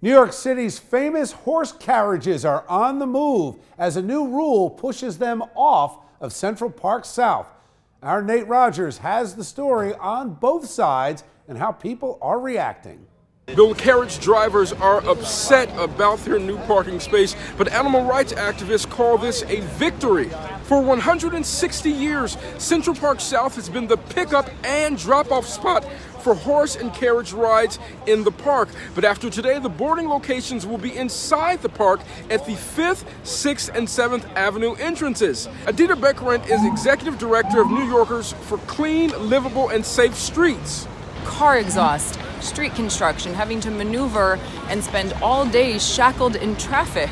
New York City's famous horse carriages are on the move as a new rule pushes them off of Central Park South. Our Nate Rogers has the story on both sides and how people are reacting. Bill carriage drivers are upset about their new parking space, but animal rights activists call this a victory. For 160 years, Central Park South has been the pickup and drop off spot for horse and carriage rides in the park. But after today, the boarding locations will be inside the park at the 5th, 6th, and 7th Avenue entrances. Edita Birnkrant is executive director of New Yorkers for Clean, Livable, and Safe Streets. Car exhaust, street construction, having to maneuver and spend all day shackled in traffic.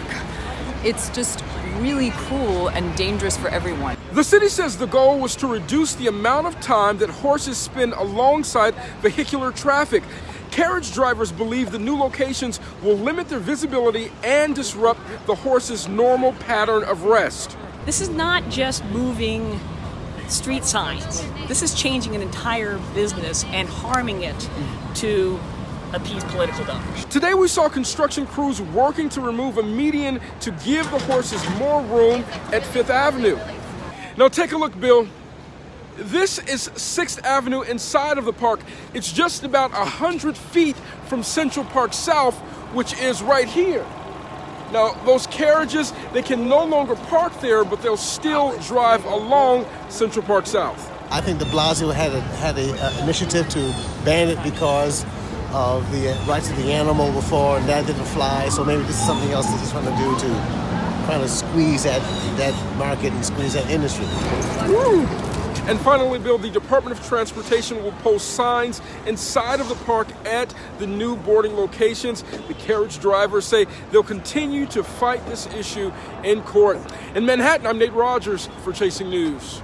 It's just really cruel and dangerous for everyone. The city says the goal was to reduce the amount of time that horses spend alongside vehicular traffic. Carriage drivers believe the new locations will limit their visibility and disrupt the horse's normal pattern of rest. This is not just moving street signs. This is changing an entire business and harming it to appease political donors. Today we saw construction crews working to remove a median to give the horses more room at Fifth Avenue. Now take a look, Bill. This is 6th Avenue inside of the park. It's just about 100 feet from Central Park South, which is right here. Now, those carriages, they can no longer park there, but they'll still drive along Central Park South. I think de Blasio had a, had a uh, initiative to ban it because of the rights of the animal before, and that didn't fly. So maybe this is something else that he's trying to do to kind of squeeze that that market and squeeze that industry. Woo! And finally, Bill, the Department of Transportation will post signs inside of the park at the new boarding locations. The carriage drivers say they'll continue to fight this issue in court. In Manhattan, I'm Nate Rogers for Chasing News.